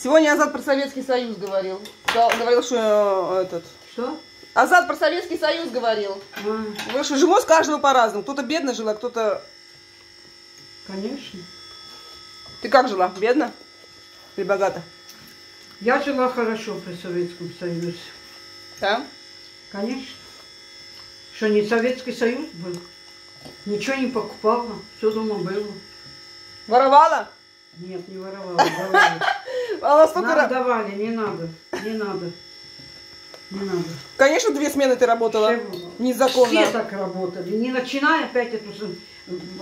Сегодня Азат про Советский Союз говорил. Говорил, что э, этот... Что? Азат про Советский Союз говорил. А, Говорил, что жилось каждого по-разному. Кто-то бедно жил, а кто-то... конечно. Ты как жила? Бедно? Или богато? Я жила хорошо при Советском Союзе. Да? Конечно. Что не Советский Союз был? Ничего не покупала, все дома было. Воровала? Нет, не воровала, давали. Она столько Нам давали, не надо, не надо. Не надо. Конечно, две смены ты работала. Все- Незаконно. Все так работали. Не начинай опять эту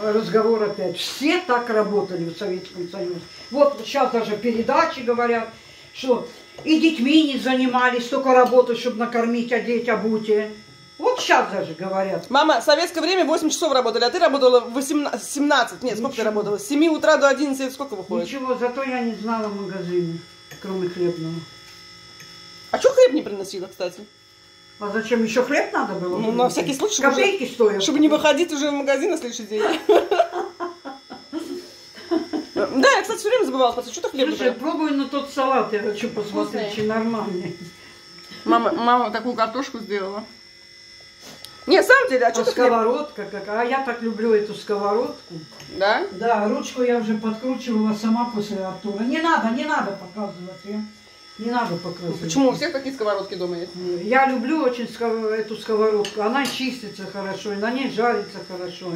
разговор опять. Все так работали в Советском Союзе. Вот сейчас даже передачи говорят, что и детьми не занимались, только работать, чтобы накормить, одеть, обуть. Вот сейчас даже говорят. Мама, в советское время 8 часов работали, а ты работала в 18, 17. Нет, сколько ты работала? С 7 утра до 11, это сколько выходит? Ничего, зато я не знала магазина, кроме хлебного. А что хлеб не приносила, кстати? А зачем еще хлеб надо было? Ну, на всякий случай, Копейки стоят. Чтобы не выходить уже в магазин на следующий день. Да, я, кстати, все время забывала спросить, что ты хлеб Слушай, пробуй на тот салат, я хочу посмотреть, чи нормальный. Мама, мама такую картошку сделала. Не, самом деле, а что А ты хлеб? сковородка какая. А я так люблю эту сковородку. Да? Да, ручку я уже подкручивала сама после Артура. Не надо, не надо показывать. я. Не надо показывать. Почему у всех такие сковородки дома есть? Я люблю очень эту сковородку. Она чистится хорошо, и на ней жарится хорошо.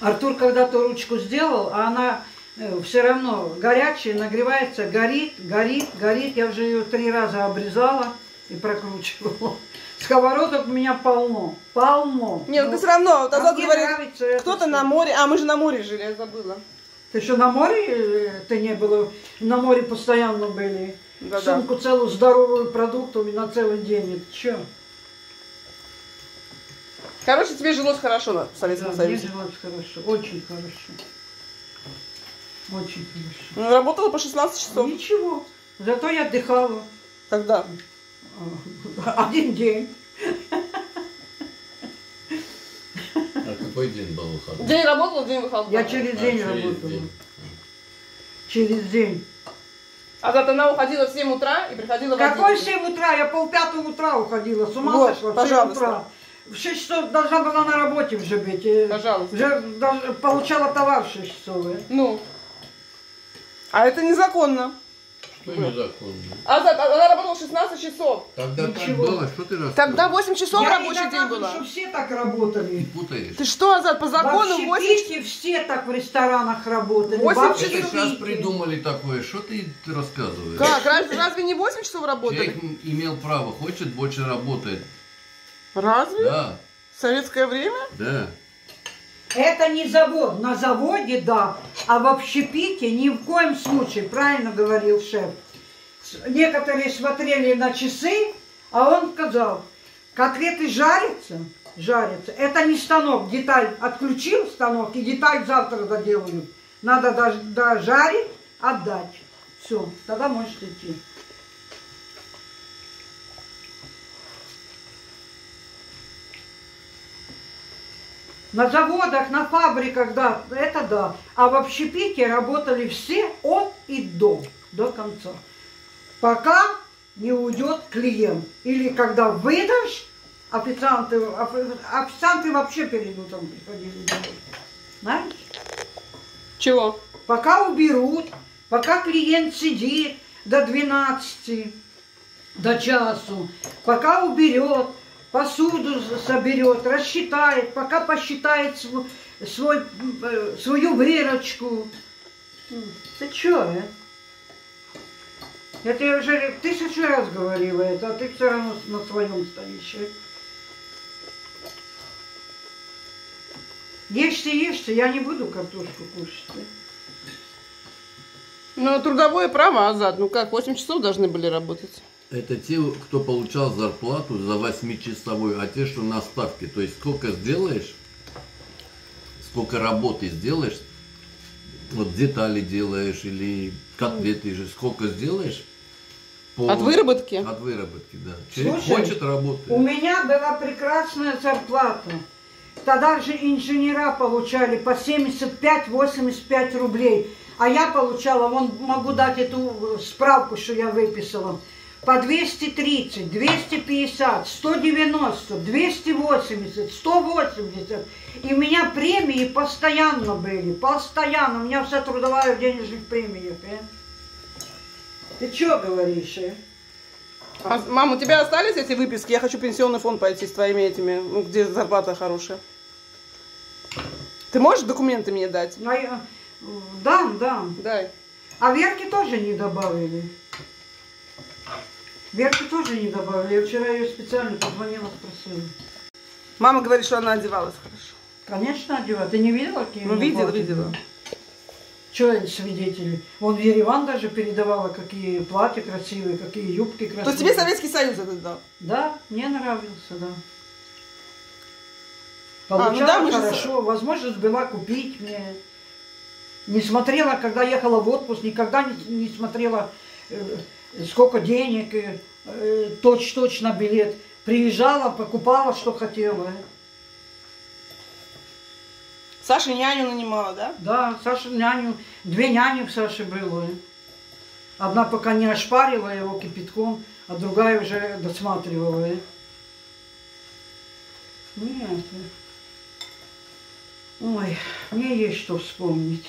Артур когда-то ручку сделал, а она все равно горячая, нагревается, горит, горит, горит. Я уже ее три раза обрезала и прокручивала. Сковородок у меня полно, полно. Нет, Ну, ты все равно, вот а Азат мне говорит, кто-то на море, а мы же на море жили, я забыла. Ты что, на море э, ты не было? На море постоянно были. Да-да. Сумку целую здоровую продуктов на целый день. Это что? Короче, тебе жилось хорошо на- Советском Да, мне Союзе. жилось хорошо, очень хорошо. Очень хорошо. Ну, работала по 16 часов. Ничего. Зато я отдыхала Когда? А, один день. А какой день был выходной? День работала, день выходной. Я через А, день через работала. день. Через день. Азат, она уходила в 7 утра и приходила в Какой 11. 7 утра? Я полпятого утра уходила. С ума Вот, сошла. В 7 пожалуйста. утра. В 6 часов должна была на работе уже быть. э, Пожалуйста. Уже получала товар в 6 часов. э. Ну. А это незаконно. Что незаконно? Азат, а- она работала 16 часов. Тогда так Ничего. было, что ты рассказываешь? Тогда 8 часов Я рабочий день было. что все так работали. Путаешь. Ты что, Азат, по закону в 8 общепите все так в ресторанах работали. Восемь В Это часов. сейчас придумали такое. Что ты рассказываешь? Как? Разве, разве не 8 часов работали? Человек имел право, хочет, больше работает. Разве? Да, В советское время? да. Это не завод. На заводе, да. А в общепите ни в коем случае, правильно говорил шеф. Некоторые смотрели на часы, а он сказал, котлеты жарятся, жарятся. Это не станок, деталь отключил станок, и деталь завтра доделают. Надо дож- дожарить, отдать. Все, тогда можешь идти. На заводах, на фабриках, да, это да. А в общепите работали все от и до, до конца. Пока не уйдет клиент. Или когда выдашь, официанты, офи- официанты вообще перед утром приходили. Знаешь? Чего? Пока уберут, пока клиент сидит до 12, до часу, пока уберет, посуду соберет, рассчитает, пока посчитает св- свой, э, свою выручку. Ты чё, э? Я тебе уже тысячу раз говорила это, а ты все равно на своем стоишь. э? Ешьте, ешьте, я не буду картошку кушать. Ну, трудовое право, Азат. Ну как, 8 часов должны были работать. Это те, кто получал зарплату за 8-часовую, а те, что на ставке. То есть сколько сделаешь, сколько работы сделаешь, вот детали делаешь или котлеты же, сколько сделаешь. по- От выработки? От выработки, да. Человек Слушай, хочет работать. У меня была прекрасная зарплата. Тогда же инженера получали по 75-85 рублей. А я получала, вон могу дать эту справку, что я выписала. По 230, 250, 190, 280, 180. И у меня премии постоянно были, постоянно. У меня вся трудовая в денежных премиях. э. Ты что говоришь? э? А, мам, у тебя остались эти выписки? Я хочу пенсионный фонд пойти с твоими этими, ну, где зарплата хорошая. Ты можешь документы мне дать? А я- Да, да. Дай. А Верке тоже не добавили. Верке тоже не добавили. Я вчера ее специально позвонила, спросила. Мама говорит, что она одевалась хорошо. Конечно, одевать. Ты не видела, какие Ну, видела, платья видела. Что свидетели? Вон в Ереван даже передавала, какие платья красивые, какие юбки красивые. То есть тебе Советский Союз это дал? Да, мне нравился, да. А, ну Получала да, мы же хорошо, возможность была купить мне. Не смотрела, когда ехала в отпуск, никогда не, не смотрела, э, сколько денег, э, э, точь-точь на билет. Приезжала, покупала, что хотела. Саша няню нанимала, да? Да, Саша няню, две няни в Саше было. Одна пока не ошпарила его кипятком, а другая уже досматривала. Нет. Ой, мне есть что вспомнить.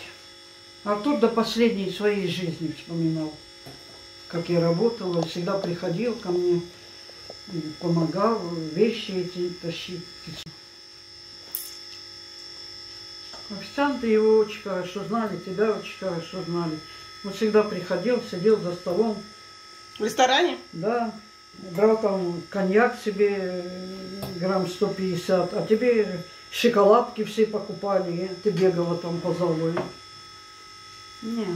Артур до последней своей жизни вспоминал, как я работала, всегда приходил ко мне, помогал вещи эти тащить. Официанты его очень хорошо знали, тебя очень хорошо знали. Он всегда приходил, сидел за столом, В ресторане? да, брал там коньяк себе грамм 150, а тебе шоколадки все покупали, ты бегала там по залу. Нет.